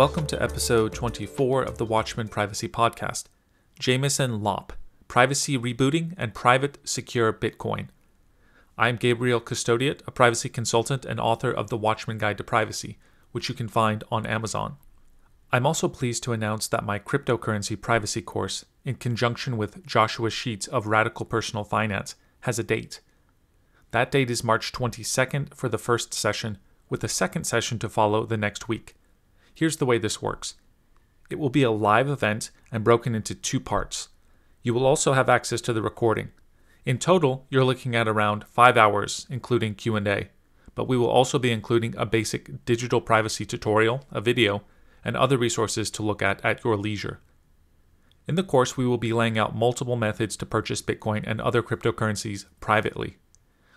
Welcome to episode 24 of the Watchman Privacy Podcast. Jameson Lopp, Privacy Rebooting and Private Secure Bitcoin. I'm Gabriel Custodiet, a privacy consultant and author of The Watchman Guide to Privacy, which you can find on Amazon. I'm also pleased to announce that my cryptocurrency privacy course, in conjunction with Joshua Sheets of Radical Personal Finance, has a date. That date is March 22nd for the first session, with a second session to follow the next week. Here's the way this works it will be a live event and broken into two parts. You will also have access to the recording. In total, you're looking at around 5 hours including Q&A, but we will also be including a basic digital privacy tutorial, a video, and other resources to look at at your leisure. In the course, we will be laying out multiple methods to purchase Bitcoin and other cryptocurrencies privately.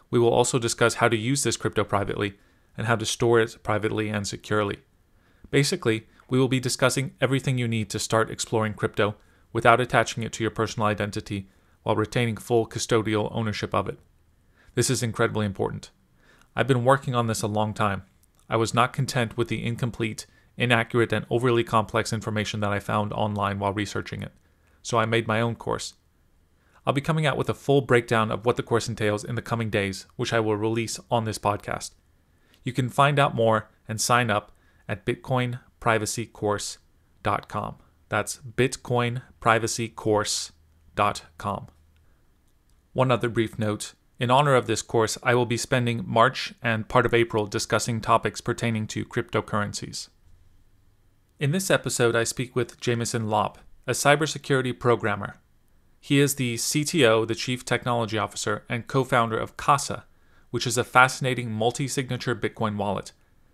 We will also discuss how to use this crypto privately and how to store it privately and securely. Basically, we will be discussing everything you need to start exploring crypto without attaching it to your personal identity while retaining full custodial ownership of it. This is incredibly important. I've been working on this a long time. I was not content with the incomplete, inaccurate, and overly complex information that I found online while researching it, so I made my own course. I'll be coming out with a full breakdown of what the course entails in the coming days, which I will release on this podcast. You can find out more and sign up at bitcoinprivacycourse.com. That's bitcoinprivacycourse.com. One other brief note in honor of this course, I will be spending March and part of April discussing topics pertaining to cryptocurrencies. In this episode, I speak with Jameson Lopp, a cybersecurity programmer. He is the CTO, the Chief Technology Officer, and co founder of Casa, which is a fascinating multi signature Bitcoin wallet,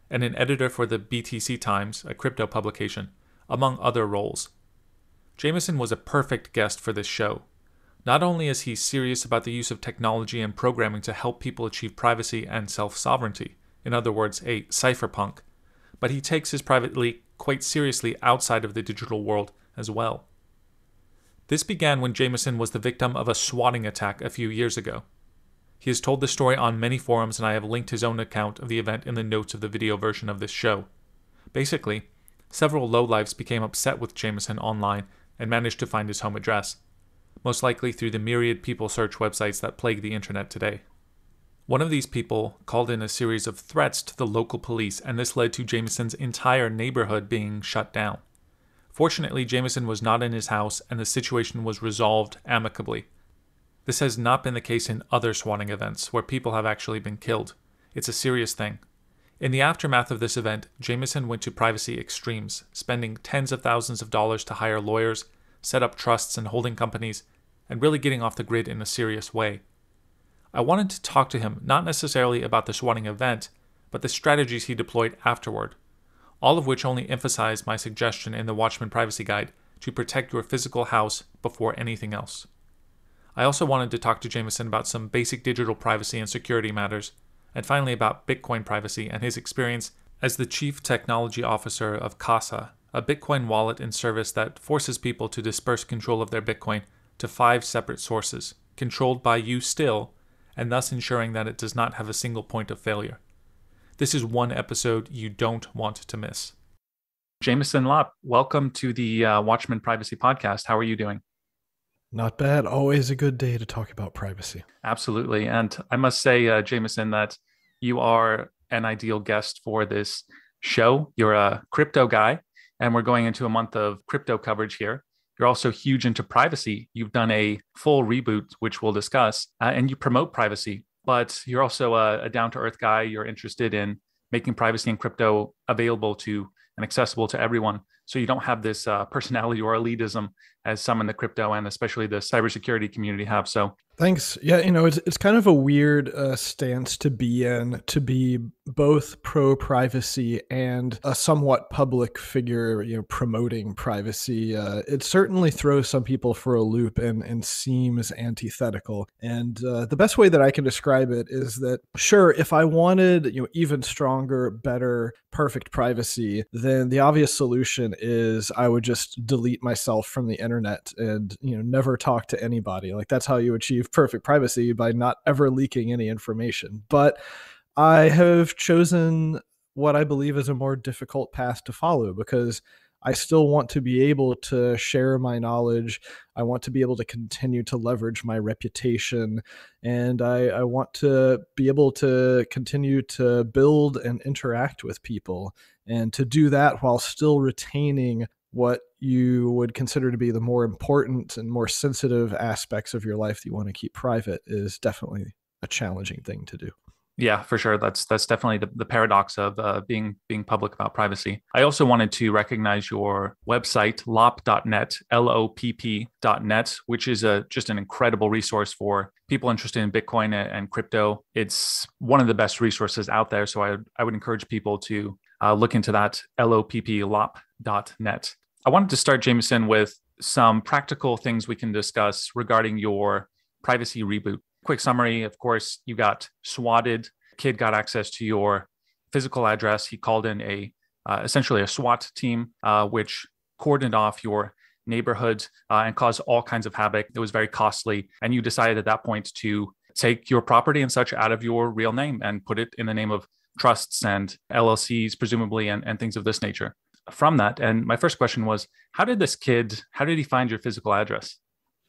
and an editor for the BTC Times, a crypto publication, among other roles. Jameson was a perfect guest for this show. Not only is he serious about the use of technology and programming to help people achieve privacy and self sovereignty, in other words, a cypherpunk, but he takes his privately quite seriously outside of the digital world as well. This began when Jameson was the victim of a swatting attack a few years ago. He has told the story on many forums, and I have linked his own account of the event in the notes of the video version of this show. Basically, several lowlifes became upset with Jameson online and managed to find his home address, most likely through the myriad people search websites that plague the internet today. One of these people called in a series of threats to the local police, and this led to Jameson's entire neighborhood being shut down. Fortunately, Jameson was not in his house, and the situation was resolved amicably. This has not been the case in other swatting events, where people have actually been killed. It's a serious thing. In the aftermath of this event, Jameson went to privacy extremes, spending tens of thousands of dollars to hire lawyers, set up trusts and holding companies, and really getting off the grid in a serious way. I wanted to talk to him not necessarily about the swatting event, but the strategies he deployed afterward, all of which only emphasize my suggestion in the Watchman Privacy Guide to protect your physical house before anything else. I also wanted to talk to Jameson about some basic digital privacy and security matters, and finally about Bitcoin privacy and his experience as the Chief Technology Officer of Casa, a Bitcoin wallet and service that forces people to disperse control of their Bitcoin to five separate sources, controlled by you still, and thus ensuring that it does not have a single point of failure. This is one episode you don't want to miss. Jameson Lopp, welcome to the uh, Watchman Privacy Podcast. How are you doing? Not bad. Always a good day to talk about privacy. Absolutely. And I must say, uh, Jameson, that you are an ideal guest for this show. You're a crypto guy, and we're going into a month of crypto coverage here. You're also huge into privacy. You've done a full reboot, which we'll discuss, uh, and you promote privacy. But you're also a, a down to earth guy. You're interested in making privacy and crypto available to and accessible to everyone. So you don't have this uh, personality or elitism as some in the crypto and especially the cybersecurity community have. So Thanks. Yeah, you know, it's it's kind of a weird uh, stance to be in to be both pro privacy and a somewhat public figure, you know, promoting privacy. Uh, it certainly throws some people for a loop and and seems antithetical. And uh, the best way that I can describe it is that sure, if I wanted, you know, even stronger, better, perfect privacy, then the obvious solution is I would just delete myself from the internet and you know never talk to anybody. Like that's how you achieve perfect privacy by not ever leaking any information. But I have chosen what I believe is a more difficult path to follow because I still want to be able to share my knowledge. I want to be able to continue to leverage my reputation. And I, I, want to be able to continue to build and interact with people. And to do that while still retaining what you would consider to be the more important and more sensitive aspects of your life that you want to keep private is definitely a challenging thing to do. Yeah, for sure. That's that's definitely the, the paradox of uh, being being public about privacy. I also wanted to recognize your website, lopp.net, L-O-P-P.net, which is a just an incredible resource for people interested in Bitcoin and crypto. It's one of the best resources out there. So I, I would encourage people to uh, look into that, L-O-P-P, lopp.net. I wanted to start, Jameson, with some practical things we can discuss regarding your privacy reboot. Quick summary of course you got swatted. Kid got access to your physical address. He called in a uh, essentially a swat team uh, which cordoned off your neighborhood uh, and caused all kinds of havoc. It was very costly and you decided at that point to take your property and such out of your real name and put it in the name of trusts and llcs presumably and, and things of this nature from that. And my first question was how did this kid how did he find your physical address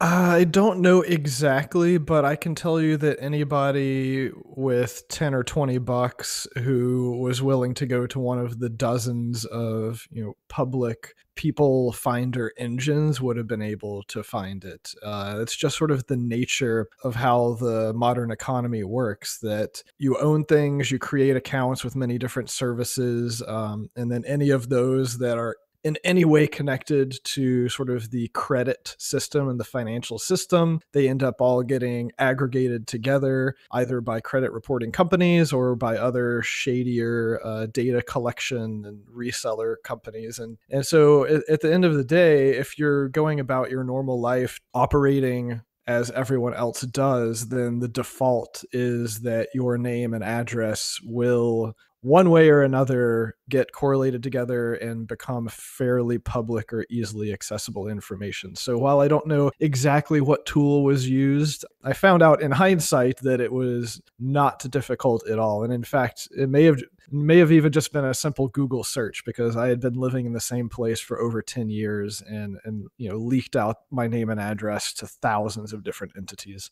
I don't know exactly, but I can tell you that anybody with 10 or 20 bucks who was willing to go to one of the dozens of, you know, public people finder engines would have been able to find it. Uh, it's just sort of the nature of how the modern economy works that you own things, you create accounts with many different services, um, and then any of those that are in any way connected to sort of the credit system and the financial system. They end up all getting aggregated together either by credit reporting companies or by other shadier uh, data collection and reseller companies. And, and so at, at the end of the day, if you're going about your normal life operating as everyone else does, then the default is that your name and address will one way or another get correlated together and become fairly public or easily accessible information. So while I don't know exactly what tool was used, I found out in hindsight that it was not difficult at all. And in fact, it may have may have even just been a simple Google search because I had been living in the same place for over 10 years and and you know leaked out my name and address to thousands of different entities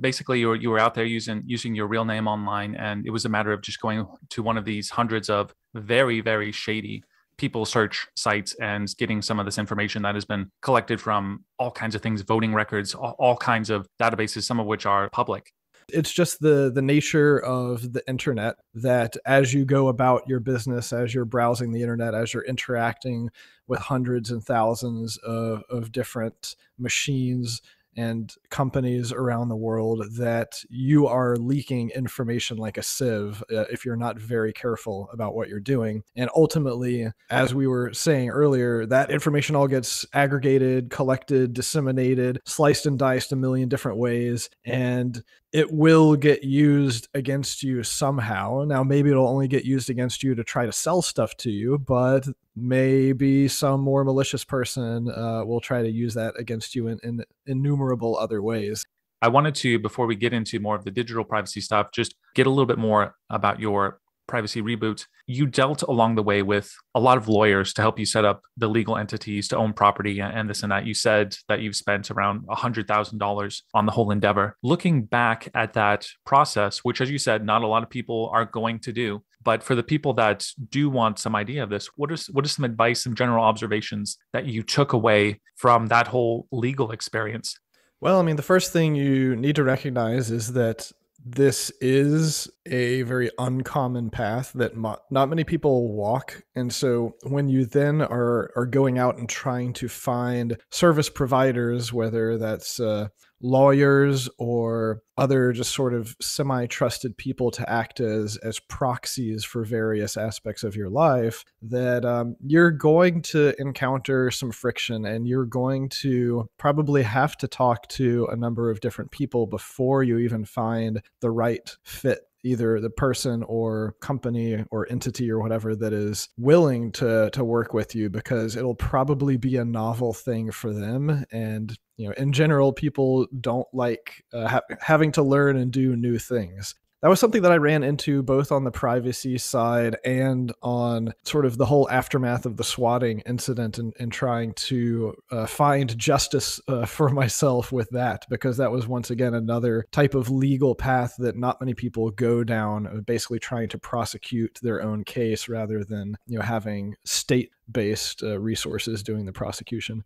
basically you were you were out there using using your real name online and it was a matter of just going to one of these hundreds of very very shady people search sites and getting some of this information that has been collected from all kinds of things voting records all, all kinds of databases some of which are public. It's just the the nature of the internet that as you go about your business as you're browsing the internet as you're interacting with hundreds and thousands of, of different machines and companies around the world that you are leaking information like a sieve uh, if you're not very careful about what you're doing. And ultimately, as we were saying earlier, that information all gets aggregated, collected, disseminated, sliced and diced a million different ways. And it will get used against you somehow. Now, maybe it'll only get used against you to try to sell stuff to you, but maybe some more malicious person uh, will try to use that against you in, in innumerable other ways. I wanted to, before we get into more of the digital privacy stuff, just get a little bit more about your privacy reboot, you dealt along the way with a lot of lawyers to help you set up the legal entities to own property and this and that. You said that you've spent around $100,000 on the whole endeavor. Looking back at that process, which, as you said, not a lot of people are going to do. But for the people that do want some idea of this, what is what is some advice, some general observations that you took away from that whole legal experience? Well, I mean, the first thing you need to recognize is that this is a very uncommon path that mo- not many people walk. And so when you then are are going out and trying to find service providers whether that's uh, lawyers or other just sort of semi-trusted people to act as as proxies for various aspects of your life that um, you're going to encounter some friction and you're going to probably have to talk to a number of different people before you even find the right fit either the person or company or entity or whatever that is willing to to work with you because it'll probably be a novel thing for them. And you know in general people don't like uh, ha- having to learn and do new things that was something that I ran into both on the privacy side and on sort of the whole aftermath of the swatting incident and, and trying to uh, find justice uh, for myself with that, because that was once again another type of legal path that not many people go down, basically trying to prosecute their own case rather than, you know, having state based uh, resources doing the prosecution.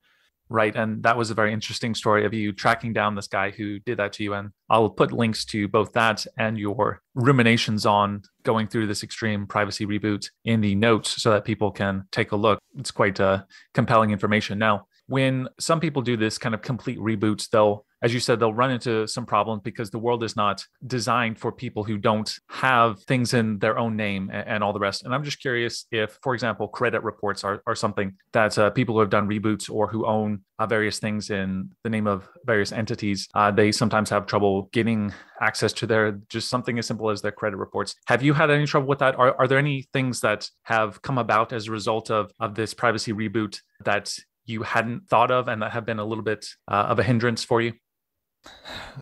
Right. And that was a very interesting story of you tracking down this guy who did that to you. And I'll put links to both that and your ruminations on going through this extreme privacy reboot in the notes so that people can take a look. It's quite uh, compelling information. Now, when some people do this kind of complete reboots, they'll as you said, they'll run into some problems because the world is not designed for people who don't have things in their own name and, and all the rest. And I'm just curious if, for example, credit reports are, are something that uh, people who have done reboots or who own uh, various things in the name of various entities, uh, they sometimes have trouble getting access to their just something as simple as their credit reports. Have you had any trouble with that? Are, are there any things that have come about as a result of, of this privacy reboot that you hadn't thought of and that have been a little bit uh, of a hindrance for you?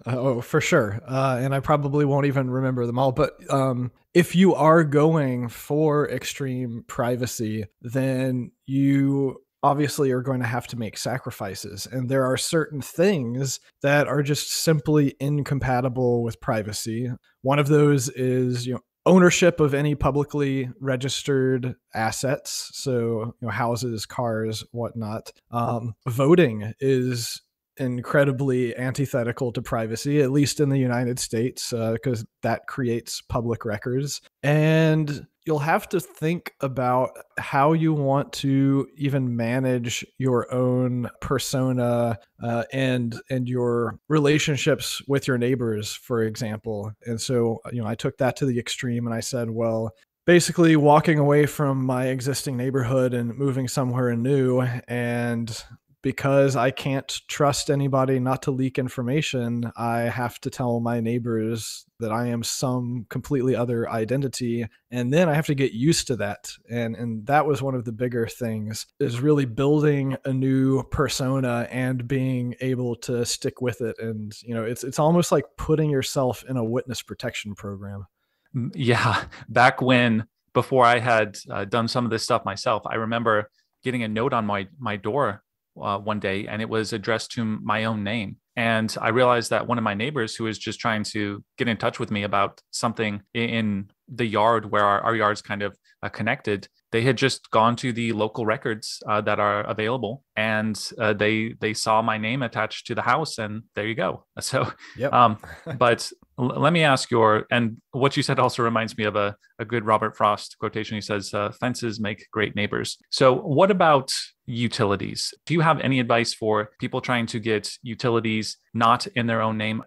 Oh, for sure. Uh, and I probably won't even remember them all. But um, if you are going for extreme privacy, then you obviously are going to have to make sacrifices. And there are certain things that are just simply incompatible with privacy. One of those is, you know, ownership of any publicly registered assets so you know houses cars whatnot um, voting is incredibly antithetical to privacy, at least in the United States, because uh, that creates public records. And you'll have to think about how you want to even manage your own persona uh, and and your relationships with your neighbors, for example. And so, you know, I took that to the extreme, and I said, well. Basically, walking away from my existing neighborhood and moving somewhere new, and because I can't trust anybody not to leak information, I have to tell my neighbors that I am some completely other identity and then I have to get used to that. And and that was one of the bigger things is really building a new persona and being able to stick with it and you know, it's it's almost like putting yourself in a witness protection program. Yeah, back when before I had uh, done some of this stuff myself, I remember getting a note on my my door uh, one day and it was addressed to my own name. And I realized that one of my neighbors who was just trying to get in touch with me about something in the yard where our, our yard's kind of uh, connected, they had just gone to the local records uh, that are available. And uh, they they saw my name attached to the house and there you go. So yep. um, but l- let me ask your and what you said also reminds me of a, a good robert frost quotation. He says uh, fences make great neighbors. So what about utilities? Do you have any advice for people trying to get utilities not in their own name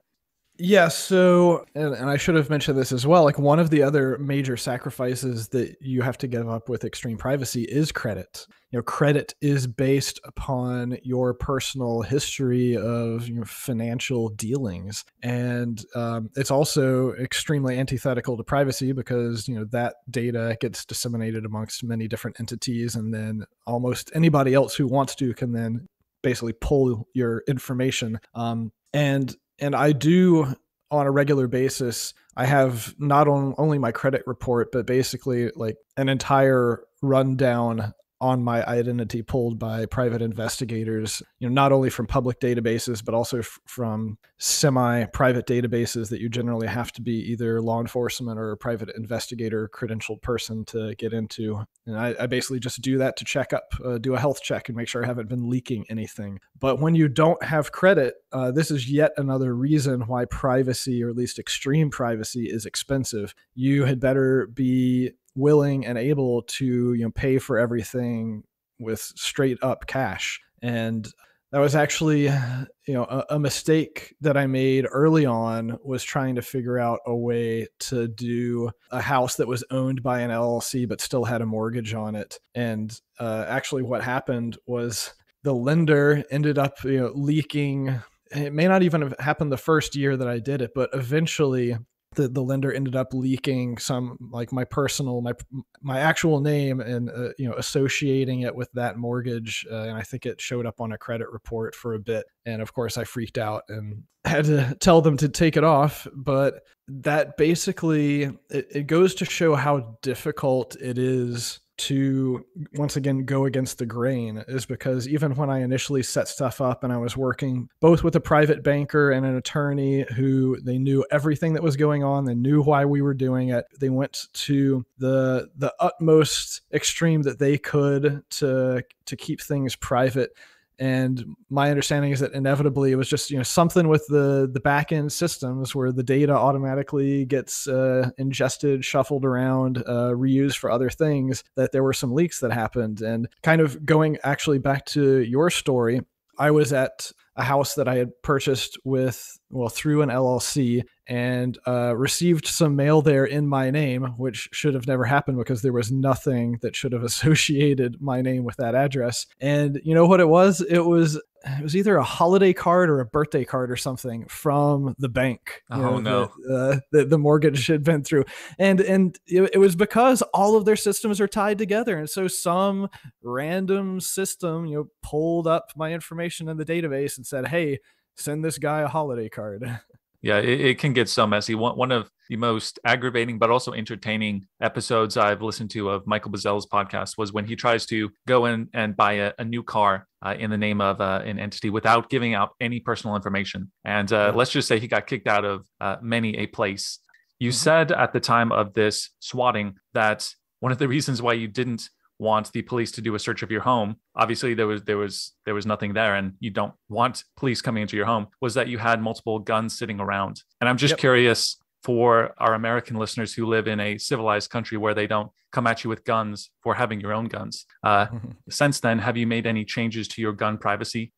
yeah, so and, and I should have mentioned this as well. Like one of the other major sacrifices that you have to give up with extreme privacy is credit. You know, credit is based upon your personal history of you know, financial dealings, and um, it's also extremely antithetical to privacy because you know that data gets disseminated amongst many different entities, and then almost anybody else who wants to can then basically pull your information. Um, and and I do on a regular basis. I have not on, only my credit report, but basically like an entire rundown on my identity pulled by private investigators you know not only from public databases but also f- from semi private databases that you generally have to be either law enforcement or a private investigator credentialed person to get into. And i, I basically just do that to check up uh, do a health check and make sure i haven't been leaking anything. But when you don't have credit uh, this is yet another reason why privacy or at least extreme privacy is expensive. You had better be willing and able to you know pay for everything with straight up cash. And that was actually you know a, a, mistake that i made early on was trying to figure out a way to do a house that was owned by an llc but still had a mortgage on it. And uh, actually what happened was the lender ended up you know leaking it may not even have happened the first year that i did it but eventually the, the lender ended up leaking some like my personal my my actual name and uh, you know associating it with that mortgage uh, and i think it showed up on a credit report for a bit. And of course i freaked out and had to tell them to take it off. But that basically it, it goes to show how difficult it is to once again go against the grain is because even when I initially set stuff up and I was working both with a private banker and an attorney who they knew everything that was going on, they knew why we were doing it. They went to the the utmost extreme that they could to to keep things private and my understanding is that inevitably it was just you know something with the the back end systems where the data automatically gets uh, ingested shuffled around uh, reused for other things that there were some leaks that happened. And kind of going actually back to your story i was at a house that I had purchased with, well, through an LLC and uh, received some mail there in my name, which should have never happened because there was nothing that should have associated my name with that address. And you know what it was? It was it was either a holiday card or a birthday card or something from the bank. Oh know, no! The, uh, the, the mortgage had been through, and and it, it, was because all of their systems are tied together, and so some random system, you know, pulled up my information in the database and said, "Hey, send this guy a holiday card." Yeah, it, it, can get so messy. One, one of the most aggravating but also entertaining episodes I've listened to of Michael Bazzell's podcast was when he tries to go in and buy a, a new car uh, in the name of uh, an entity without giving out any personal information. And uh, let's just say he got kicked out of uh, many a place. You mm-hmm. said at the time of this swatting that one of the reasons why you didn't want the police to do a search of your home obviously there was there was there was nothing there and you don't want police coming into your home was that you had multiple guns sitting around and i'm just yep. curious for our american listeners who live in a civilized country where they don't come at you with guns for having your own guns uh, mm-hmm. since then have you made any changes to your gun privacy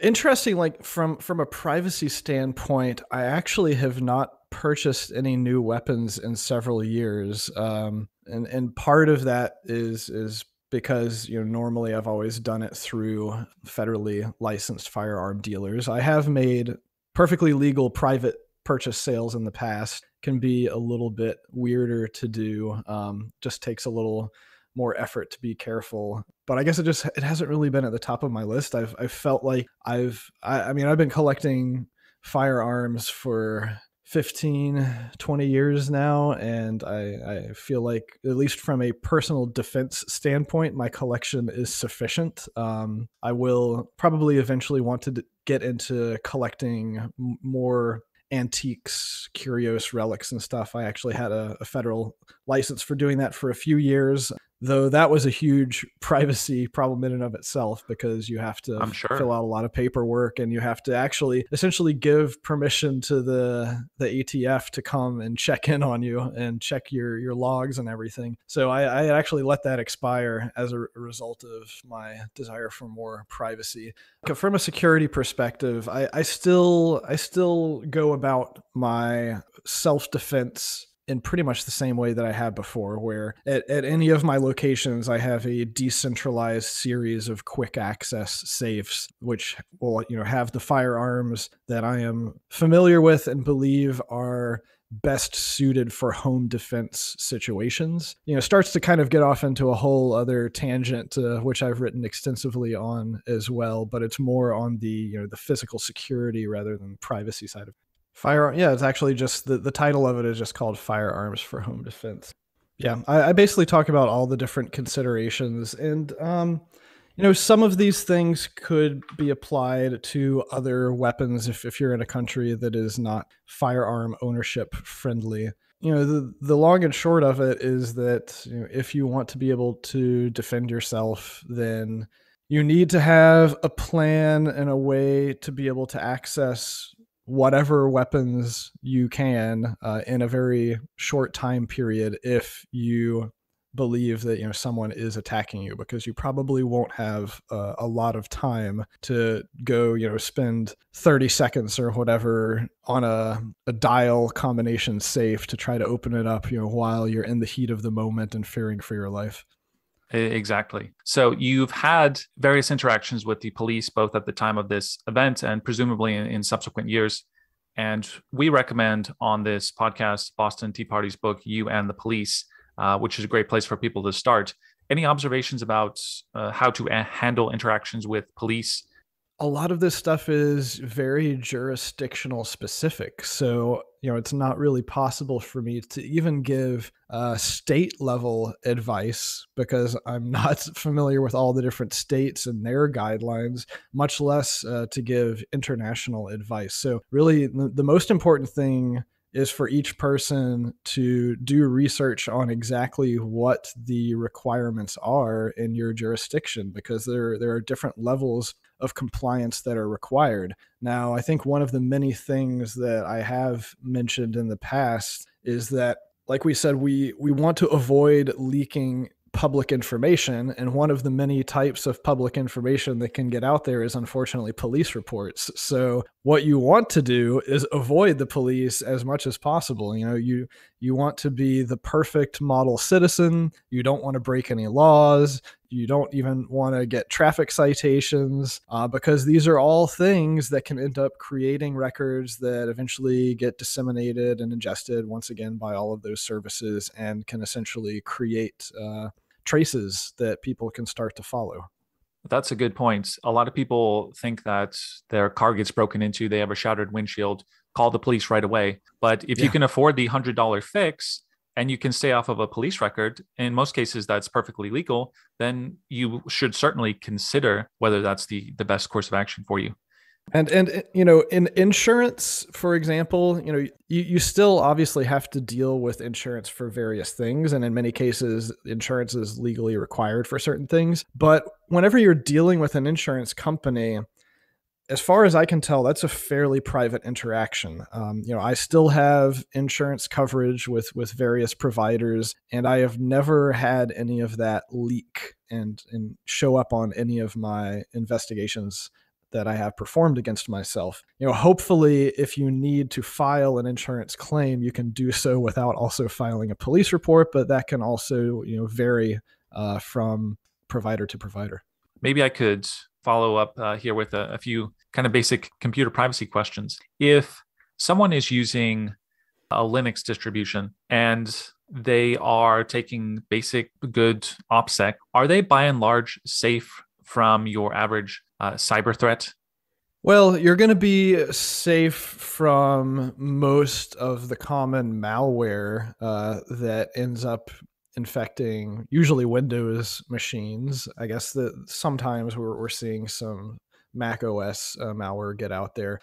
interesting like from from a privacy standpoint i actually have not purchased any new weapons in several years um, and and part of that is is because you know normally I've always done it through federally licensed firearm dealers. I have made perfectly legal private purchase sales in the past. Can be a little bit weirder to do. Um, just takes a little more effort to be careful. But I guess it just it hasn't really been at the top of my list. I've I felt like I've I, I mean I've been collecting firearms for 15 20 years now and I, I feel like at least from a personal defense standpoint my collection is sufficient um, i will probably eventually want to get into collecting more antiques, curios, relics, and stuff. I actually had a, a, federal license for doing that for a few years though that was a huge privacy problem in and of itself because you have to sure. fill out a lot of paperwork and you have to actually essentially give permission to the the ATF to come and check in on you and check your your logs and everything. So I, I actually let that expire as a, a result of my desire for more privacy. From a security perspective, I, I still I still go about my self defense in pretty much the same way that I had before, where at, at any of my locations, I have a decentralized series of quick access safes, which will, you know, have the firearms that I am familiar with and believe are best suited for home defense situations. You know, starts to kind of get off into a whole other tangent, uh, which I've written extensively on as well. But it's more on the you know the physical security rather than privacy side of Firearm, yeah, it's actually just the, the title of it is just called Firearms for Home Defense. Yeah, I, I basically talk about all the different considerations, and um, you know, some of these things could be applied to other weapons if, if you're in a country that is not firearm ownership friendly. You know, the the long and short of it is that you know, if you want to be able to defend yourself, then you need to have a plan and a way to be able to access whatever weapons you can uh, in a very short time period if you believe that you know someone is attacking you because you probably won't have uh, a lot of time to go you know spend 30 seconds or whatever on a, a dial combination safe to try to open it up you know while you're in the heat of the moment and fearing for your life Exactly. So you've had various interactions with the police, both at the time of this event and presumably in, in subsequent years. And we recommend on this podcast Boston T. Party's book, You and the Police, uh, which is a great place for people to start. Any observations about uh, how to a- handle interactions with police? A lot of this stuff is very jurisdictional specific. So, you know, it's not really possible for me to even give uh, state level advice because I'm not familiar with all the different states and their guidelines, much less uh, to give international advice. So, really, the, the most important thing is for each person to do research on exactly what the requirements are in your jurisdiction because there there are different levels of compliance that are required. Now, I think one of the many things that I have mentioned in the past is that like we said we we want to avoid leaking public information. And one of the many types of public information that can get out there is unfortunately police reports. So what you want to do is avoid the police as much as possible. You know, you you want to be the perfect model citizen. You don't want to break any laws. You don't even want to get traffic citations uh, because these are all things that can end up creating records that eventually get disseminated and ingested once again by all of those services and can essentially create uh, traces that people can start to follow. That's a good point. A lot of people think that their car gets broken into, they have a shattered windshield, call the police right away. But if yeah. you can afford the $100 fix and you can stay off of a police record, in most cases that's perfectly legal, then you should certainly consider whether that's the, the best course of action for you. And and uh, you know, in insurance, for example, you know, you, you still obviously have to deal with insurance for various things, and in many cases, insurance is legally required for certain things. But whenever you're dealing with an insurance company, as far as I can tell, that's a fairly private interaction. Um, you know, I still have insurance coverage with with various providers, and I have never had any of that leak and and show up on any of my investigations that I have performed against myself. You know, hopefully, if you need to file an insurance claim, you can do so without also filing a police report, but that can also, you know, vary uh, from provider to provider. Maybe I could follow up uh, here with a, a few kind of basic computer privacy questions. If someone is using a Linux distribution and they are taking basic good OPSEC, are they by and large safe from your average uh, cyber threat? Well, you're going to be safe from most of the common malware uh, that ends up infecting usually Windows machines. I guess that sometimes we're, we're seeing some Mac OS uh, malware get out there.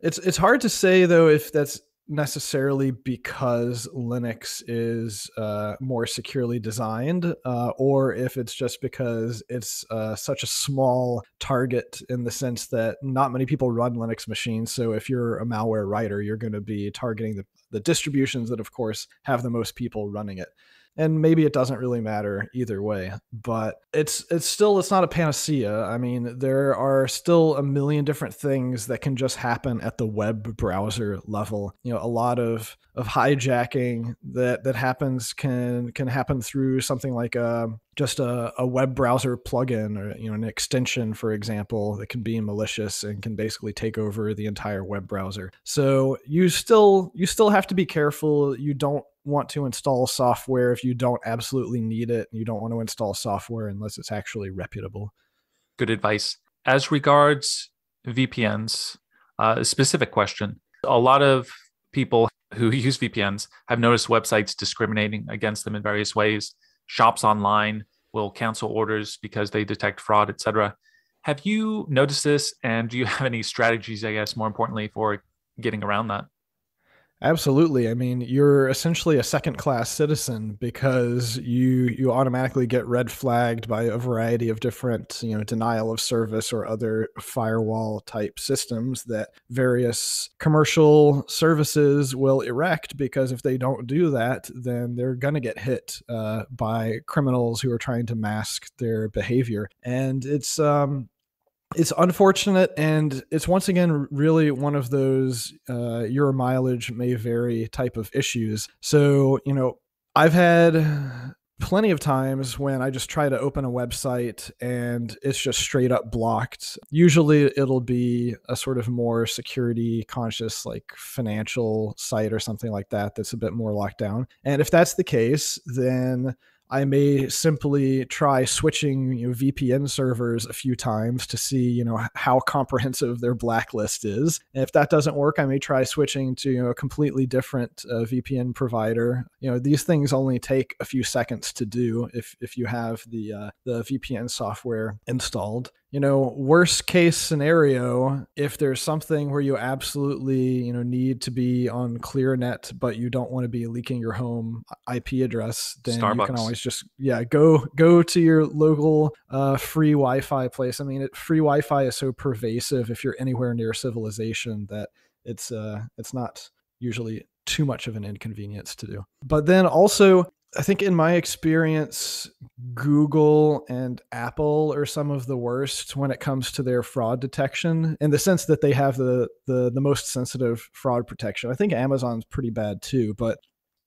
It's it's hard to say though if that's necessarily because Linux is uh, more securely designed, uh, or if it's just because it's uh, such a small target in the sense that not many people run Linux machines. So if you're a malware writer, you're going to be targeting the, the distributions that, of course, have the most people running it and maybe it doesn't really matter either way but it's it's still it's not a panacea. I mean there are still a million different things that can just happen at the web browser level. You know a lot of of hijacking that that happens can can happen through something like a just a, a web browser plugin or you know an extension for example that can be malicious and can basically take over the entire web browser. So you still you still have to be careful. You don't want to install software if you don't absolutely need it. You don't want to install software unless it's actually reputable. Good advice. As regards VPNs, uh, a specific question. A lot of people who use VPNs have noticed websites discriminating against them in various ways. Shops online will cancel orders because they detect fraud, etc. Have you noticed this and do you have any strategies, I guess, more importantly, for getting around that? Absolutely. I mean, you're essentially a second class citizen because you you automatically get red flagged by a variety of different, you know, denial of service or other firewall type systems that various commercial services will erect because if they don't do that, then they're going to get hit uh, by criminals who are trying to mask their behavior. And it's um it's unfortunate and it's once again really one of those uh, your mileage may vary type of issues so you know i've had plenty of times when I just try to open a website and it's just straight up blocked. Usually it'll be a sort of more security conscious, like financial site or something like that, that's a bit more locked down. And if that's the case, then I may simply try switching you know, VPN servers a few times to see you know how comprehensive their blacklist is. And if that doesn't work, I may try switching to you know, a completely different uh, VPN provider. You know these things only take a few seconds to do if if you have the uh, the VPN software installed you know worst case scenario if there's something where you absolutely you know need to be on clearnet but you don't want to be leaking your home ip address then Starbucks. you can always just yeah go go to your local uh, free wi-fi place i mean it, free wi-fi is so pervasive if you're anywhere near civilization that it's uh it's not usually too much of an inconvenience to do but then also I think in my experience, Google and Apple are some of the worst when it comes to their fraud detection in the sense that they have the the, the most sensitive fraud protection. I think Amazon's pretty bad too. But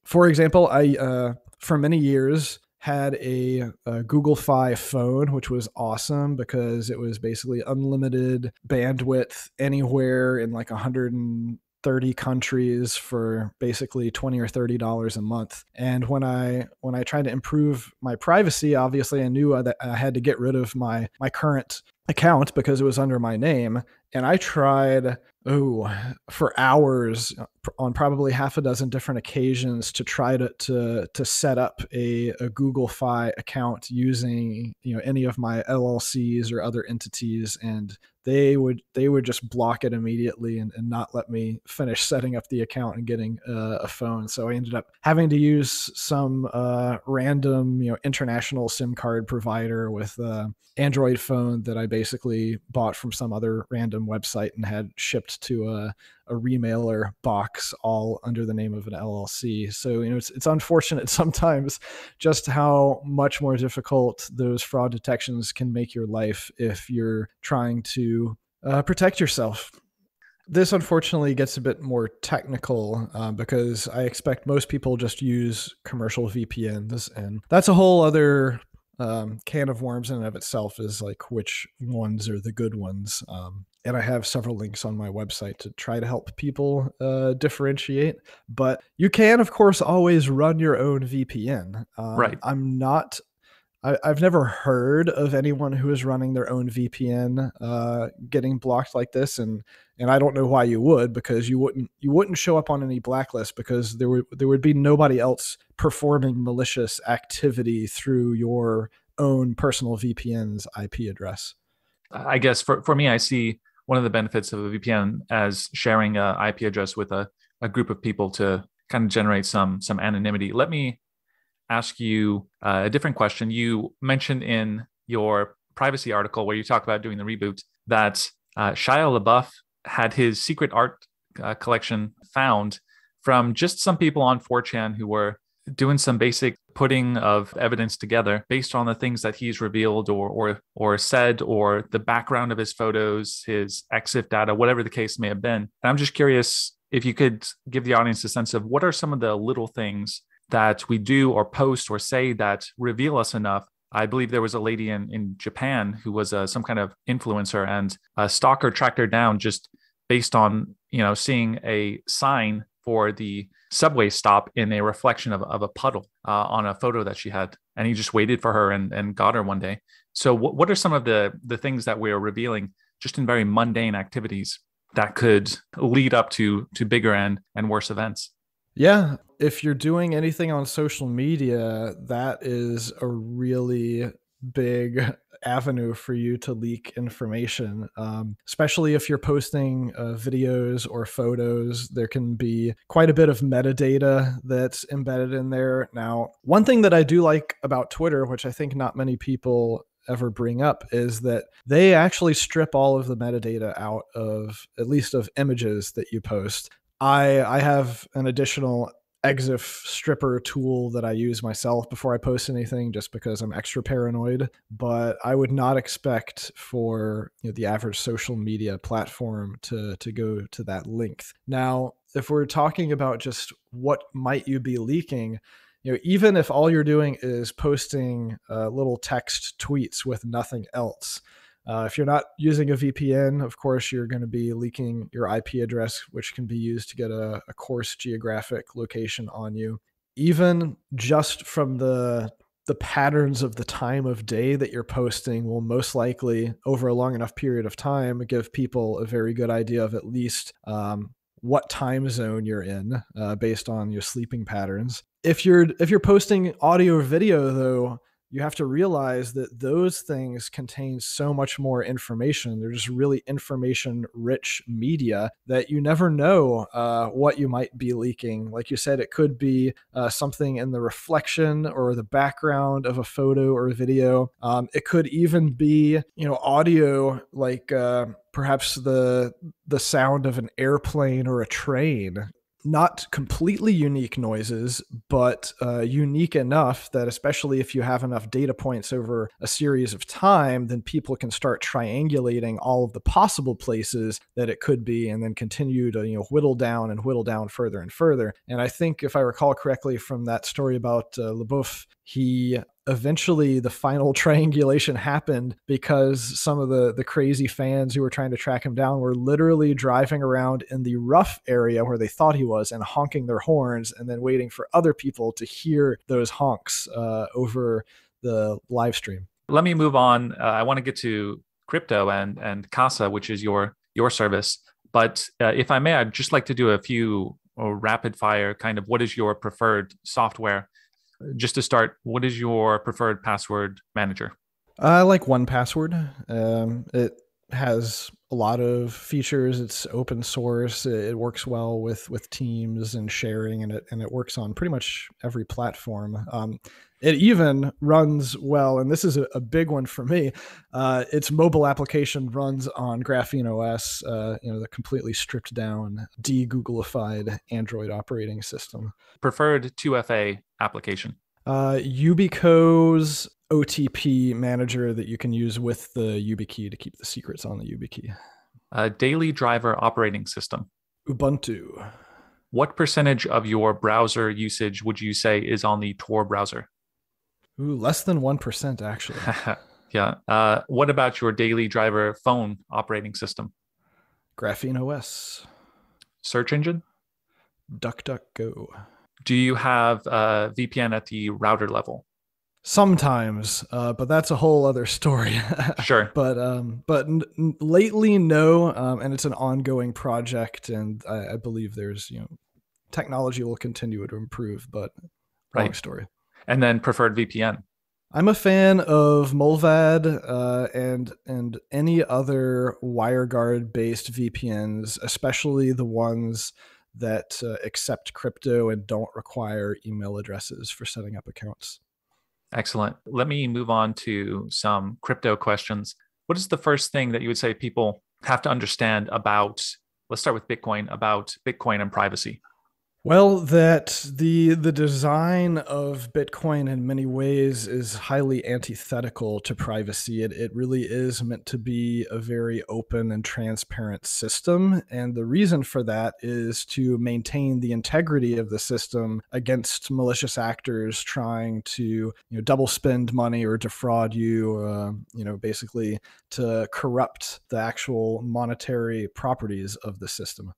for example, I uh, for many years had a, a, Google Fi phone, which was awesome because it was basically unlimited bandwidth anywhere in like 100 and 30 countries for basically 20 or 30 dollars a month. And when i when i tried to improve my privacy obviously i knew that i had to get rid of my my current account because it was under my name and i tried oh for hours on probably half a dozen different occasions to try to to to set up a, a google fi account using you know any of my llcs or other entities and they would they would just block it immediately and, and not let me finish setting up the account and getting uh, a phone. So i ended up having to use some uh, random you know international sim card provider with uh, android phone that i basically bought from some other random website and had shipped to a, a remailer box all under the name of an LLC. So, you know, it's, it's unfortunate sometimes just how much more difficult those fraud detections can make your life if you're trying to uh, protect yourself. This unfortunately gets a bit more technical uh, because I expect most people just use commercial VPNs, and that's a whole other um, can of worms in and of itself is like which ones are the good ones. Um, and I have several links on my website to try to help people uh, differentiate. But you can, of course, always run your own VPN. Um, right. I'm not. I, have never heard of anyone who is running their own VPN uh, getting blocked like this, and and I don't know why you would because you wouldn't you wouldn't show up on any blacklist because there would there would be nobody else performing malicious activity through your own personal VPN's IP address. I guess for, for me, I see one of the benefits of a VPN as sharing a IP address with a, a group of people to kind of generate some some anonymity. Let me ask you uh, a different question. You mentioned in your privacy article where you talk about doing the reboot that uh, Shia LaBeouf had his secret art uh, collection found from just some people on 4chan who were doing some basic putting of evidence together based on the things that he's revealed or or or said or the background of his photos, his EXIF data, whatever the case may have been. And I'm just curious if you could give the audience a sense of what are some of the little things that we do or post or say that reveal us enough I believe there was a lady in, in Japan who was uh, some kind of influencer and a stalker tracked her down just based on, you know, seeing a sign for the subway stop in a reflection of, of a puddle uh, on a photo that she had. And he just waited for her and, and got her one day. So what, what are some of the, the things that we're revealing just in very mundane activities that could lead up to, to bigger and, and worse events? Yeah. If you're doing anything on social media, that is a really big avenue for you to leak information, um, especially if you're posting uh, videos or photos. There can be quite a bit of metadata that's embedded in there. Now, one thing that I do like about Twitter, which I think not many people ever bring up is that they actually strip all of the metadata out of at least of images that you post. I I have an additional EXIF stripper tool that I use myself before I post anything just because I'm extra paranoid. But I would not expect for you know, the average social media platform to, to go to that length. Now, if we're talking about just what might you be leaking, you know, even if all you're doing is posting uh, little text tweets with nothing else, uh, if you're not using a VPN, of course, you're going to be leaking your IP address, which can be used to get a, a coarse geographic location on you. Even just from the the patterns of the time of day that you're posting will most likely, over a long enough period of time, give people a very good idea of at least um, what time zone you're in uh, based on your sleeping patterns. If you're if you're posting audio or video though, you have to realize that those things contain so much more information. They're just really information rich media that you never know uh, what you might be leaking. Like you said, it could be uh, something in the reflection or the background of a photo or a video. Um, it could even be, you know, audio like. Uh, perhaps the the sound of an airplane or a train not completely unique noises, but uh, unique enough that, especially if you have enough data points over a series of time, then people can start triangulating all of the possible places that it could be, and then continue to you know whittle down and whittle down further and further. And I think, if I recall correctly from that story about uh, LaBeouf, he eventually the final triangulation happened because some of the the crazy fans who were trying to track him down were literally driving around in the rough area where they thought he was and honking their horns and then waiting for other people to hear those honks uh, over the live stream. Let me move on. Uh, i want to get to crypto and and casa which is your your service. But uh, if i may i'd just like to do a few uh, rapid fire kind of what is your preferred software just to start, what is your preferred password manager? I like 1Password. Um, it has a lot of features. It's open source. It works well with with teams and sharing, and it and it works on pretty much every platform. Um, it even runs well, and this is a, a big one for me. Uh, its mobile application runs on Graphene OS, uh, you know, the completely stripped down, de-Googleified Android operating system. Preferred 2FA application. Uh, Yubico's OTP manager that you can use with the YubiKey to keep the secrets on the YubiKey. A daily driver operating system. Ubuntu. What percentage of your browser usage would you say is on the Tor browser? Ooh, less than 1%, actually. yeah. Uh, what about your daily driver phone operating system? Graphene OS. Search engine? DuckDuckGo. Do you have a VPN at the router level? Sometimes, uh, but that's a whole other story. sure. But um, but n- lately, no, um, and it's an ongoing project, and I, I, believe there's you know technology will continue to improve, but right. long story. And then preferred VPN. I'm a fan of Mullvad uh, and and any other WireGuard based VPNs, especially the ones that uh, accept crypto and don't require email addresses for setting up accounts. Excellent. Let me move on to some crypto questions. What is the first thing that you would say people have to understand about, let's start with Bitcoin, about Bitcoin and privacy? Well, that the the design of Bitcoin in many ways is highly antithetical to privacy. It it really is meant to be a very open and transparent system, and the reason for that is to maintain the integrity of the system against malicious actors trying to you know double spend money or defraud you. Uh, you know, basically to corrupt the actual monetary properties of the system.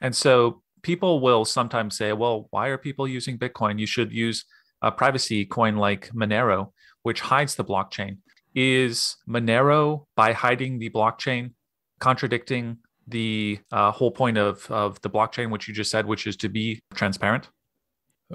And so people will sometimes say, well, why are people using Bitcoin? You should use a privacy coin like Monero, which hides the blockchain. Is Monero, by hiding the blockchain, contradicting the uh, whole point of, of the blockchain, which you just said, which is to be transparent?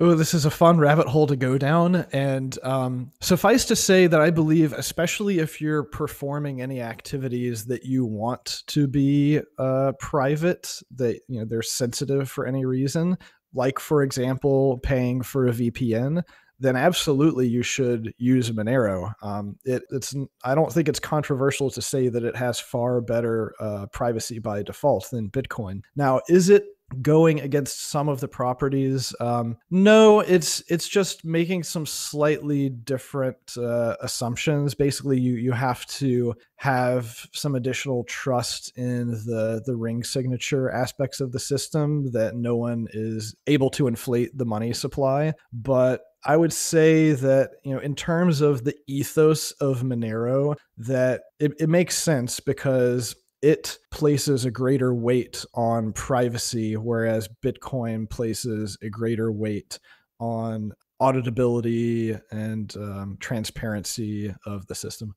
Oh, this is a fun rabbit hole to go down. And um, suffice to say that I believe, especially if you're performing any activities that you want to be uh, private, that you know they're sensitive for any reason, like for example, paying for a VPN, then absolutely you should use Monero. Um, it, it's I don't think it's controversial to say that it has far better uh, privacy by default than Bitcoin. Now, is it going against some of the properties. Um, no it's it's just making some slightly different uh, assumptions. Basically you you have to have some additional trust in the the ring signature aspects of the system that no one is able to inflate the money supply. But I would say that, you know, in terms of the ethos of Monero, that it, it makes sense because it places a greater weight on privacy, whereas Bitcoin places a greater weight on auditability and um, transparency of the system.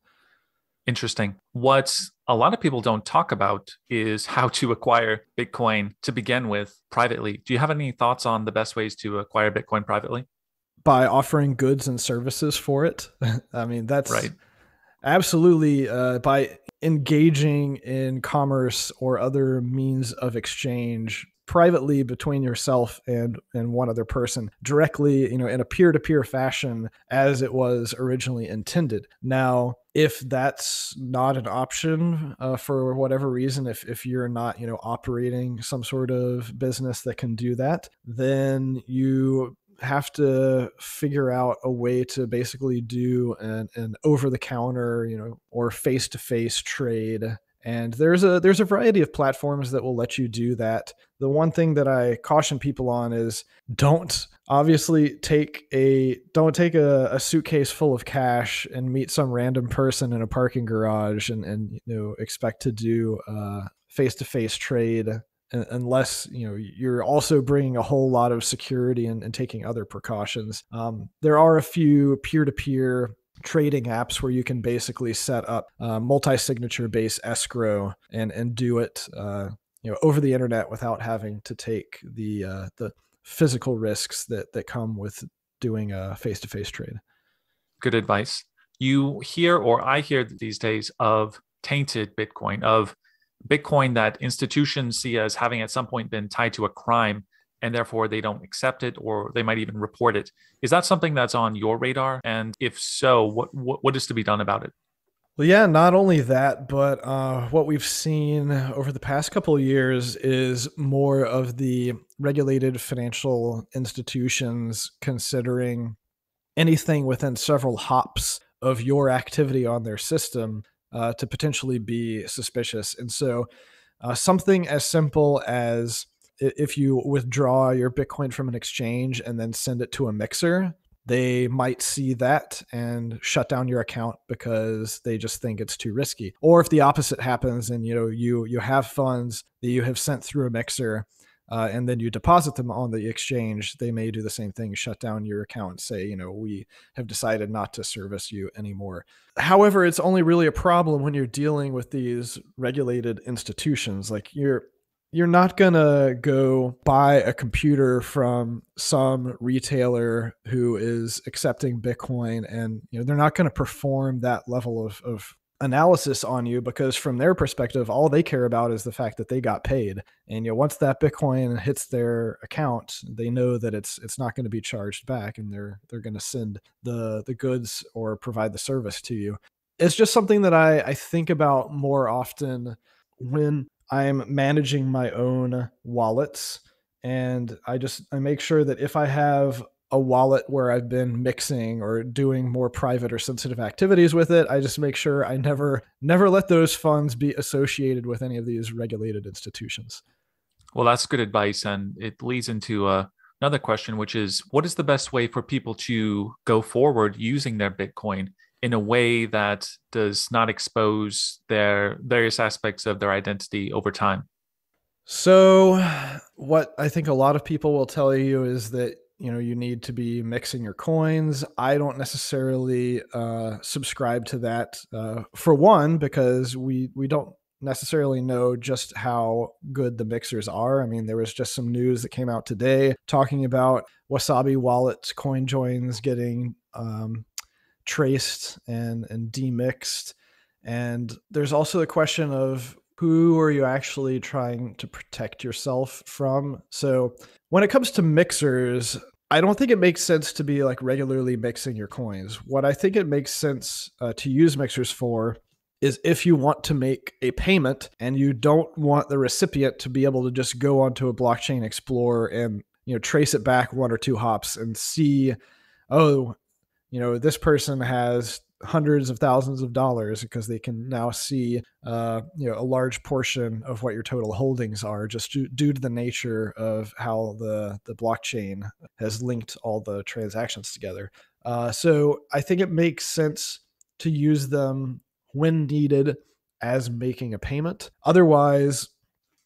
Interesting. What a lot of people don't talk about is how to acquire Bitcoin to begin with privately. Do you have any thoughts on the best ways to acquire Bitcoin privately? By offering goods and services for it. I mean, that's right. Absolutely. Uh, by engaging in commerce or other means of exchange privately between yourself and and one other person directly you know in a peer-to-peer fashion as it was originally intended. Now if that's not an option uh, for whatever reason if if you're not you know operating some sort of business that can do that then you have to figure out a way to basically do an, an over the counter you know or face to face trade. And there's a there's a variety of platforms that will let you do that. The one thing that i caution people on is don't obviously take a don't take a, a suitcase full of cash and meet some random person in a parking garage and and you know expect to do uh face-to-face trade unless you know you're also bringing a whole lot of security and, and taking other precautions um, there are a few peer-to-peer trading apps where you can basically set up uh, multi-signature base escrow and and do it uh, you know over the internet without having to take the uh, the physical risks that that come with doing a face-to-face trade. Good advice. You hear or I hear these days of tainted Bitcoin, of Bitcoin that institutions see as having at some point been tied to a crime and therefore they don't accept it or they might even report it. Is that something that's on your radar? And if so, what what, what is to be done about it? Well, yeah, not only that, but uh, what we've seen over the past couple of years is more of the regulated financial institutions considering anything within several hops of your activity on their system uh, to potentially be suspicious. And so, uh, something as simple as if you withdraw your Bitcoin from an exchange and then send it to a mixer, they might see that and shut down your account because they just think it's too risky. Or if the opposite happens and you know you you have funds that you have sent through a mixer uh, and then you deposit them on the exchange, they may do the same thing, shut down your account, say, you know, we have decided not to service you anymore. However, it's only really a problem when you're dealing with these regulated institutions. Like you're you're not going to go buy a computer from some retailer who is accepting bitcoin and you know they're not going to perform that level of, of analysis on you because from their perspective all they care about is the fact that they got paid. And you know once that bitcoin hits their account they know that it's it's not going to be charged back and they're they're going to send the the goods or provide the service to you. It's just something that i i think about more often when I'm managing my own wallets. And I just I make sure that if I have a wallet where I've been mixing or doing more private or sensitive activities with it, I just make sure I never never let those funds be associated with any of these regulated institutions. Well, that's good advice and it leads into uh, another question which is what is the best way for people to go forward using their Bitcoin in a way that does not expose their various aspects of their identity over time? So, what I think a lot of people will tell you is that you know you need to be mixing your coins. I don't necessarily uh, subscribe to that. Uh, for one, because we we don't necessarily know just how good the mixers are. I mean, there was just some news that came out today talking about Wasabi Wallet coin joins getting um, traced and and demixed and there's also the question of who are you actually trying to protect yourself from so when it comes to mixers i don't think it makes sense to be like regularly mixing your coins. What i think it makes sense uh, to use mixers for is if you want to make a payment and you don't want the recipient to be able to just go onto a blockchain explorer and you know trace it back one or two hops and see oh you know, this person has hundreds of thousands of dollars because they can now see uh, you know a large portion of what your total holdings are just due, due to the nature of how the the blockchain has linked all the transactions together. Uh, so I think it makes sense to use them when needed as making a payment. Otherwise,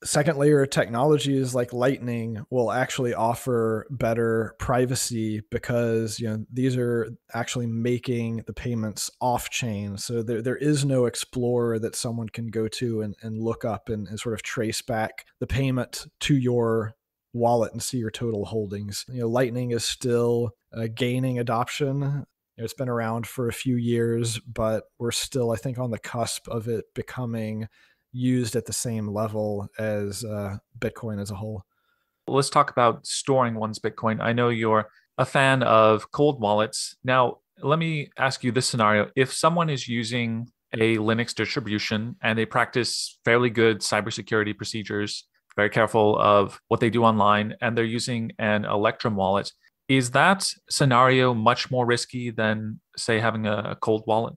second layer technologies like lightning will actually offer better privacy because you know these are actually making the payments off chain. So there, there is no explorer that someone can go to and, and look up and, and sort of trace back the payment to your wallet and see your total holdings. You know lightning is still uh, gaining adoption. It's been around for a few years but we're still i think on the cusp of it becoming used at the same level as uh, Bitcoin as a whole. Let's talk about storing one's Bitcoin. I know you're a fan of cold wallets. Now, let me ask you this scenario. If someone is using a Linux distribution and they practice fairly good cybersecurity procedures, very careful of what they do online, and they're using an Electrum wallet, is that scenario much more risky than, say, having a cold wallet?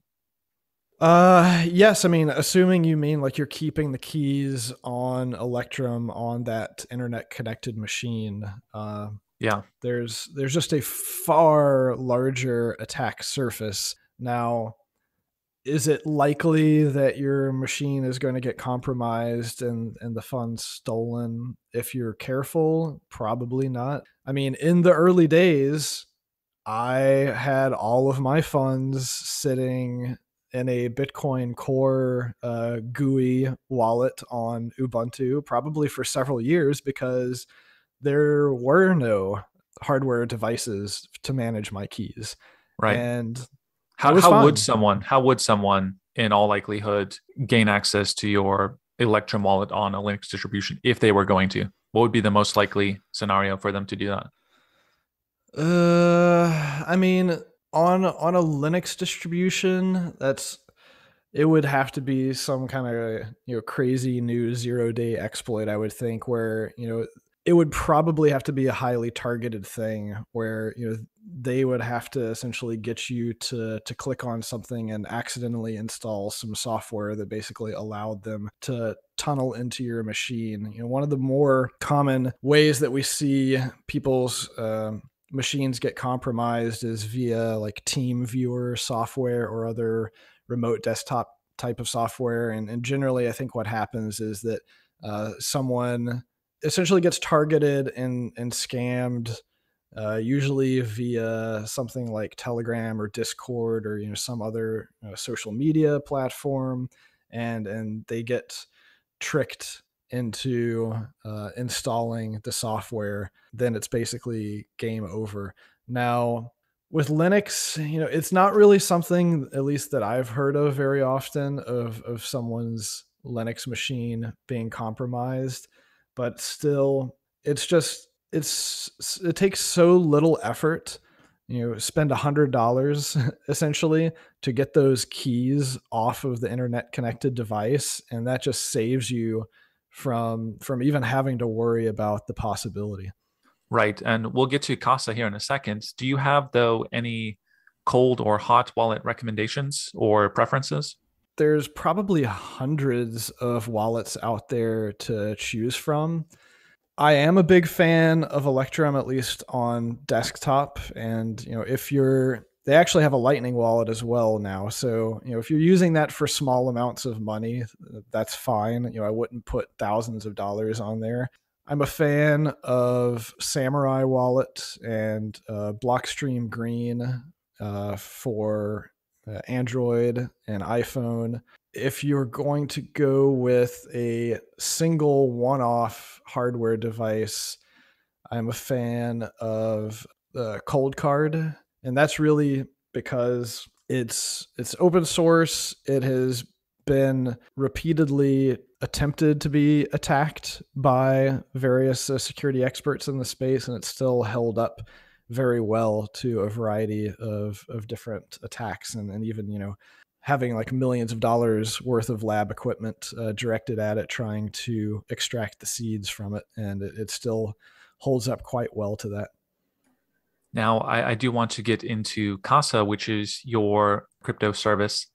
Uh, yes. I mean, assuming you mean like you're keeping the keys on Electrum on that internet connected machine. Uh, yeah. There's there's just a far larger attack surface now. Is it likely that your machine is going to get compromised and and the funds stolen if you're careful? Probably not. I mean, in the early days, I had all of my funds sitting in a Bitcoin Core uh, GUI wallet on Ubuntu, probably for several years, because there were no hardware devices to manage my keys. Right. And how, how would someone, how would someone in all likelihood gain access to your Electrum wallet on a Linux distribution if they were going to? What would be the most likely scenario for them to do that? Uh, I mean, on on a Linux distribution, that's it would have to be some kind of you know crazy new zero day exploit. I would think where you know it would probably have to be a highly targeted thing where you know they would have to essentially get you to to click on something and accidentally install some software that basically allowed them to tunnel into your machine you know one of the more common ways that we see people's um, machines get compromised is via like TeamViewer software or other remote desktop type of software. And, and generally, I think what happens is that uh, someone essentially gets targeted and, and scammed. Uh, usually via something like Telegram or Discord or you know some other uh, social media platform, and and they get tricked into uh, installing the software, then it's basically game over. Now, with Linux, you know, it's not really something, at least that I've heard of very often, of of someone's Linux machine being compromised, but still, it's just it's it takes so little effort you know spend a hundred dollars essentially to get those keys off of the internet connected device and that just saves you from from even having to worry about the possibility. Right, and we'll get to Casa here in a second. Do you have though any cold or hot wallet recommendations or preferences? There's probably hundreds of wallets out there to choose from. I am a big fan of Electrum, at least on desktop. And you know, if you're they actually have a lightning wallet as well now. So you know if you're using that for small amounts of money that's fine. You know i wouldn't put thousands of dollars on there. I'm a fan of samurai wallet and uh, blockstream green uh, for uh, android and iphone. If you're going to go with a single one-off hardware device i'm a fan of the Cold Coldcard and that's really because it's it's open source. It has been repeatedly attempted to be attacked by various uh, security experts in the space, and it's still held up very well to a variety of of different attacks, and, and even you know having like millions of dollars worth of lab equipment uh, directed at it, trying to extract the seeds from it, and it, it still holds up quite well to that. Now, I, I do want to get into Casa, which is your crypto service.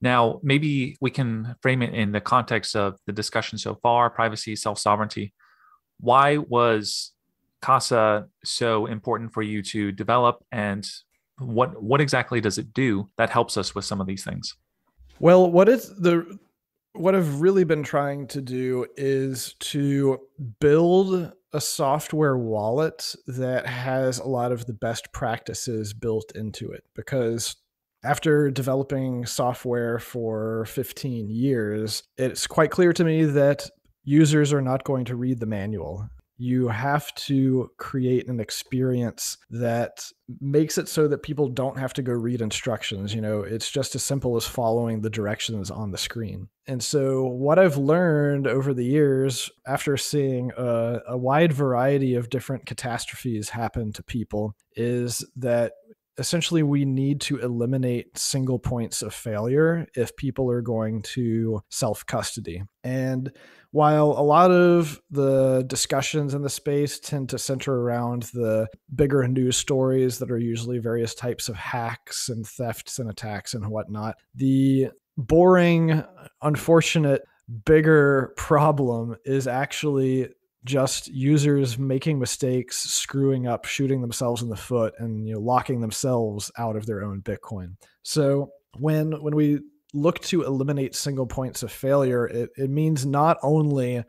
Now, maybe we can frame it in the context of the discussion so far privacy, self sovereignty. Why was Casa so important for you to develop, and what, what exactly does it do that helps us with some of these things? Well, what is the what I've really been trying to do is to build a software wallet that has a lot of the best practices built into it because after developing software for 15 years, it's quite clear to me that users are not going to read the manual. You have to create an experience that makes it so that people don't have to go read instructions. You know, it's just as simple as following the directions on the screen. And so, what I've learned over the years, after seeing a, a wide variety of different catastrophes happen to people, is that essentially we need to eliminate single points of failure if people are going to self custody. And while a lot of the discussions in the space tend to center around the bigger news stories that are usually various types of hacks and thefts and attacks and whatnot, the boring, unfortunate, bigger problem is actually just users making mistakes, screwing up, shooting themselves in the foot, and you know locking themselves out of their own Bitcoin. So when when we look to eliminate single points of failure, it, it means not only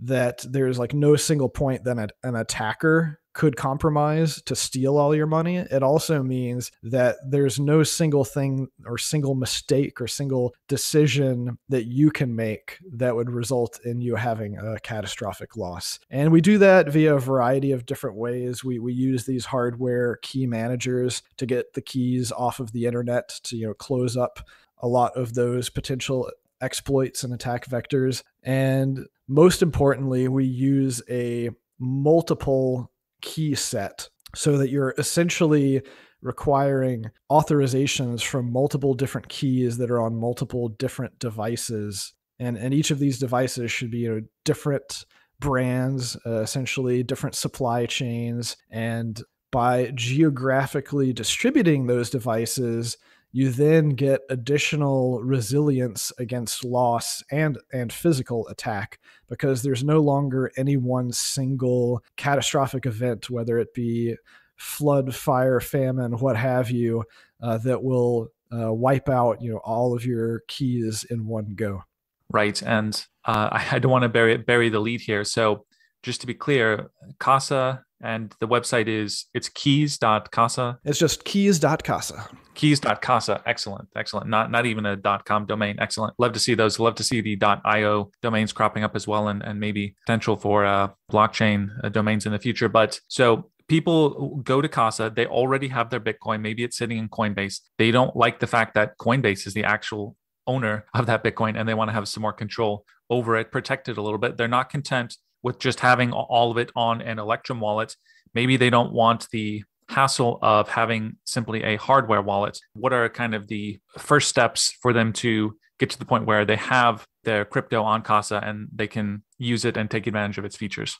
that there's like no single point that an attacker could compromise to steal all your money. It also means that there's no single thing or single mistake or single decision that you can make that would result in you having a catastrophic loss. And we do that via a variety of different ways. We, we use these hardware key managers to get the keys off of the internet to you know close up a lot of those potential exploits and attack vectors. And most importantly, we use a multiple key set so that you're essentially requiring authorizations from multiple different keys that are on multiple different devices. And, and each of these devices should be you know, different brands, uh, essentially different supply chains. And by geographically distributing those devices, you then get additional resilience against loss and and physical attack because there's no longer any one single catastrophic event whether it be flood fire famine what have you uh, that will uh, wipe out you know all of your keys in one go. Right and uh, I, don't want to bury bury the lead here. So just to be clear casa and the website is it's keys.casa. It's just keys.casa. Keys.casa. Excellent. Excellent. Not not even a .com domain. Excellent. Love to see those. Love to see the .io domains cropping up as well and, and maybe potential for uh, blockchain uh, domains in the future. But so people go to Casa, they already have their Bitcoin. Maybe it's sitting in Coinbase. They don't like the fact that Coinbase is the actual owner of that Bitcoin and they want to have some more control over it, protect it a little bit. They're not content with just having all of it on an Electrum wallet. Maybe they don't want the hassle of having simply a hardware wallet. What are kind of the first steps for them to get to the point where they have their crypto on Casa and they can use it and take advantage of its features?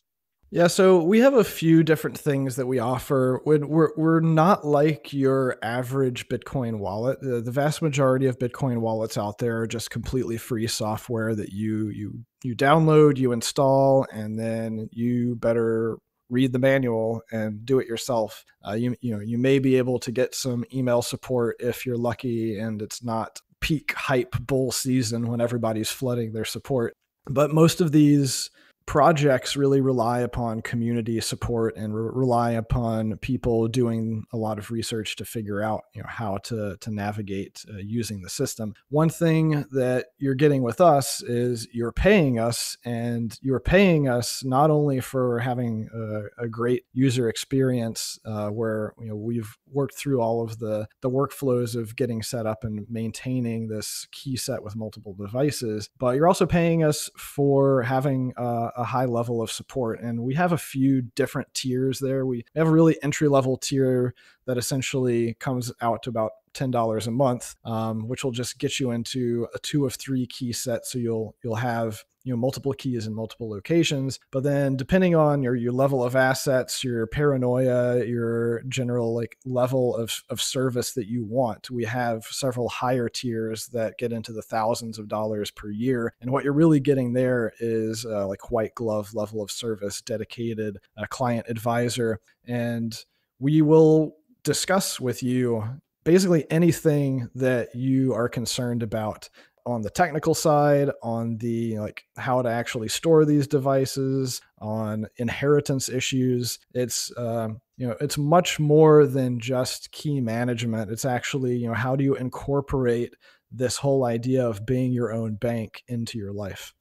Yeah, so we have a few different things that we offer. We're, we're not like your average Bitcoin wallet. The, the vast majority of Bitcoin wallets out there are just completely free software that you you you download, you install, and then you better read the manual and do it yourself. Uh, you you know you may be able to get some email support if you're lucky and it's not peak hype bull season when everybody's flooding their support. But most of these projects really rely upon community support and re- rely upon people doing a lot of research to figure out you know how to to navigate uh, using the system. One thing that you're getting with us is you're paying us and you're paying us not only for having a, a great user experience uh, where you know we've worked through all of the the workflows of getting set up and maintaining this key set with multiple devices but you're also paying us for having uh, a high level of support. And we have a few different tiers there. We have a really entry level tier that essentially comes out to about $10 a month, um, which will just get you into a two of three key set. So you'll you'll have you know multiple keys in multiple locations. But then depending on your your level of assets your paranoia your general like level of, of service that you want we have several higher tiers that get into the thousands of dollars per year. And what you're really getting there is uh, like white glove level of service dedicated uh, client advisor. And we will discuss with you basically anything that you are concerned about on the technical side, on the like how to actually store these devices, on inheritance issues. It's um, you know it's much more than just key management. It's actually you know how do you incorporate this whole idea of being your own bank into your life.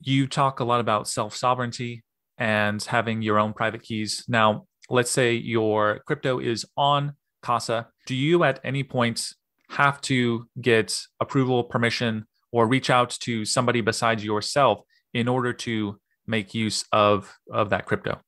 You talk a lot about self sovereignty and having your own private keys. Now, let's say your crypto is on Casa. Do you at any point have to get approval, permission, or reach out to somebody besides yourself in order to make use of of that crypto.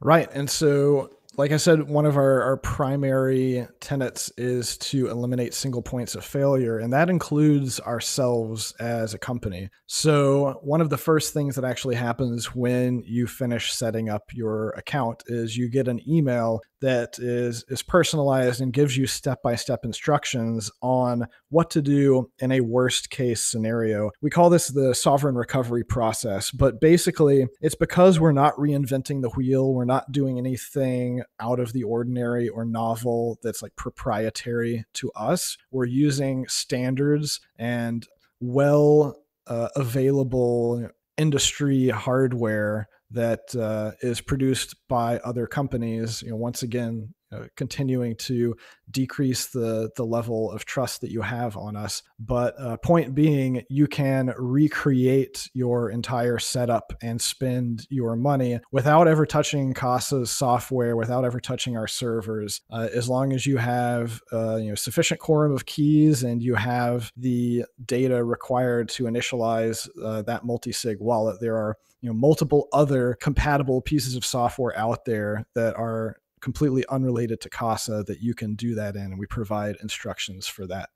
Right. And so like I said, one of our, our primary tenets is to eliminate single points of failure, and that includes ourselves as a company. So, one of the first things that actually happens when you finish setting up your account is you get an email that is is personalized and gives you step-by-step instructions on what to do in a worst case scenario. We call this the sovereign recovery process, but basically it's because we're not reinventing the wheel, we're not doing anything out of the ordinary or novel that's like proprietary to us. We're using standards and well uh, available industry hardware that uh, is produced by other companies. You know, once again, uh, continuing to decrease the the level of trust that you have on us. But uh, point being, you can recreate your entire setup and spend your money without ever touching Casa's software, without ever touching our servers, uh, as long as you have uh, you know sufficient quorum of keys and you have the data required to initialize uh, that multi-sig wallet. There are you know multiple other compatible pieces of software out there that are completely unrelated to Casa that you can do that in. And we provide instructions for that.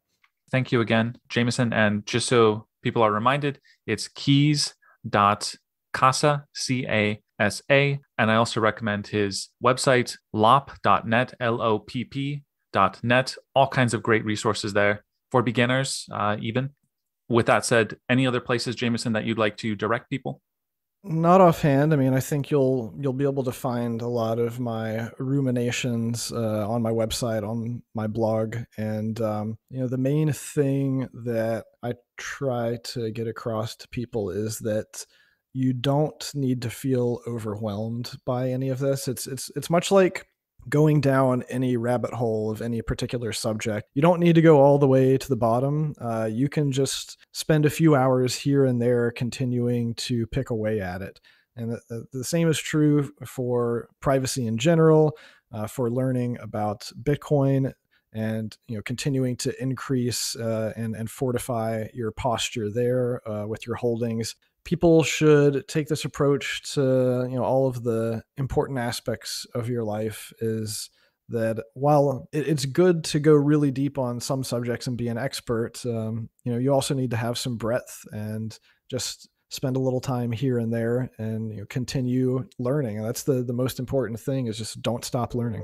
Thank you again, Jameson. And just so people are reminded, it's keys dot C A S A. c-a-s-a And I also recommend his website, lopp.net, L O P P.net. All kinds of great resources there for beginners, uh, even. With that said, any other places, Jameson, that you'd like to direct people? Not offhand. I mean, I think you'll you'll be able to find a lot of my ruminations uh, on my website, on my blog, and um, you know, the main thing that I try to get across to people is that you don't need to feel overwhelmed by any of this. It's it's it's much like going down any rabbit hole of any particular subject. You don't need to go all the way to the bottom. Uh, you can just spend a few hours here and there continuing to pick away at it. And the, the same is true for privacy in general, uh, for learning about Bitcoin and you know continuing to increase uh, and and fortify your posture there uh, with your holdings people should take this approach to you know all of the important aspects of your life is that while it's good to go really deep on some subjects and be an expert um, you know you also need to have some breadth and just spend a little time here and there and you know, continue learning. And that's the the most important thing is just don't stop learning